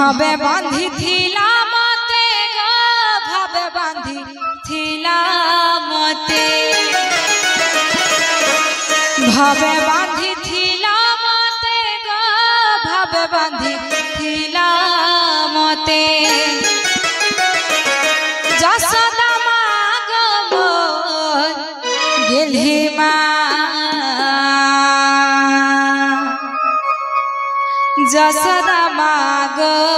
ভাবে বাঁধিছিলা মতে গো, ভাবে বাঁধিছিলা মতে। ভাবে বাঁধিছিলা মতে গো, ভাবে বাঁধিছিলা মতে। যশোদা মা। Yashoda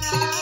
Thank you.